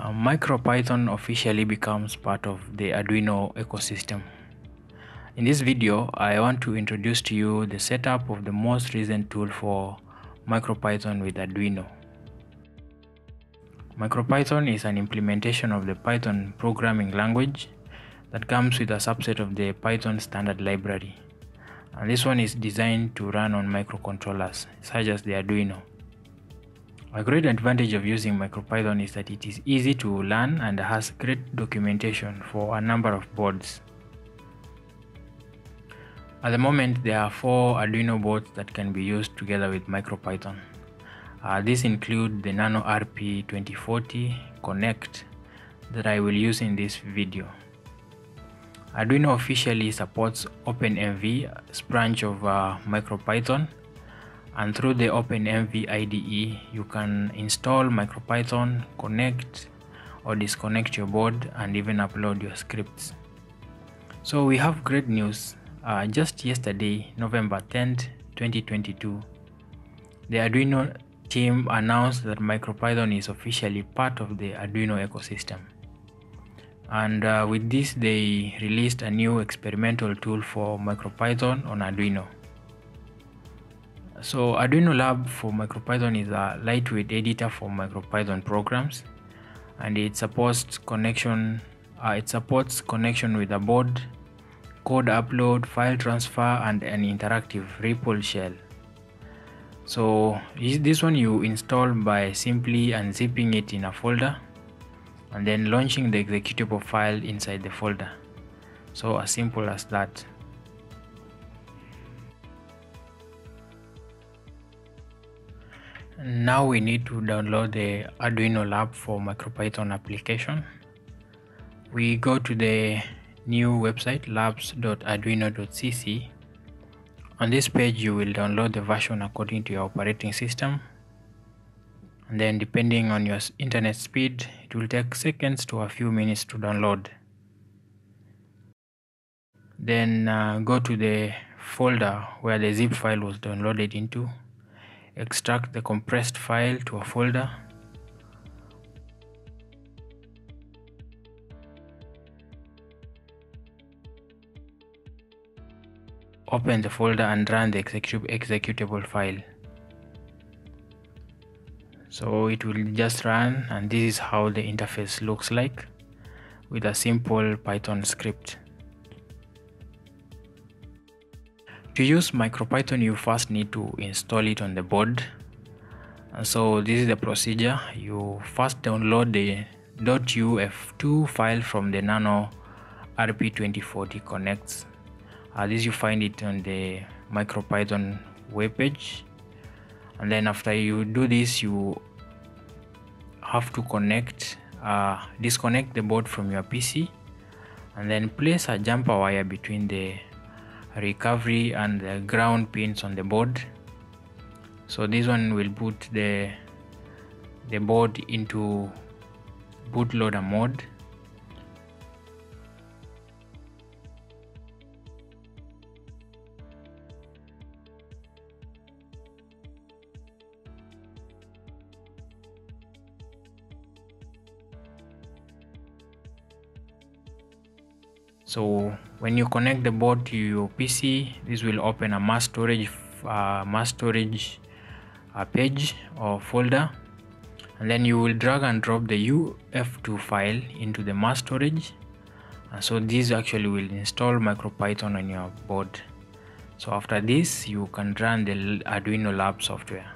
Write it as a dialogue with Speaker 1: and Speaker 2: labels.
Speaker 1: Uh, MicroPython officially becomes part of the Arduino ecosystem. In this video, I want to introduce to you the setup of the most recent tool for MicroPython with Arduino. MicroPython is an implementation of the Python programming language that comes with a subset of the Python standard library. And this one is designed to run on microcontrollers, such as the Arduino. A great advantage of using MicroPython is that it is easy to learn and has great documentation for a number of boards. At the moment, there are four Arduino boards that can be used together with MicroPython. Uh, these include the Nano RP 2040 Connect that I will use in this video. Arduino officially supports OpenMV, branch of uh, MicroPython, and through the OpenMV IDE, you can install MicroPython, connect or disconnect your board, and even upload your scripts. So we have great news. Uh, just yesterday, November 10th, 2022, the Arduino team announced that MicroPython is officially part of the Arduino ecosystem. And uh, with this, they released a new experimental tool for MicroPython on Arduino. So Arduino Lab for MicroPython is a lightweight editor for MicroPython programs, and it supports connection. Uh, it supports connection with a board, code upload, file transfer, and an interactive REPL shell. So this one you install by simply unzipping it in a folder and then launching the executable file inside the folder. So as simple as that. Now we need to download the Arduino Lab for MicroPython application. We go to the new website labs.arduino.cc. On this page you will download the version according to your operating system and then depending on your internet speed it will take seconds to a few minutes to download. Then uh, go to the folder where the zip file was downloaded into extract the compressed file to a folder. Open the folder and run the executable file. So it will just run and this is how the interface looks like with a simple python script to use MicroPython you first need to install it on the board. And so this is the procedure. You first download the .uf2 file from the nano rp2040 connects. Uh, this you find it on the MicroPython webpage. And then after you do this you have to connect uh, disconnect the board from your PC and then place a jumper wire between the recovery and the ground pins on the board. So this one will boot the the board into bootloader mode so when you connect the board to your pc this will open a mass storage uh, mass storage uh, page or folder. And then you will drag and drop the uf2 file into the mass storage. And so this actually will install micropython on your board. So after this you can run the arduino lab software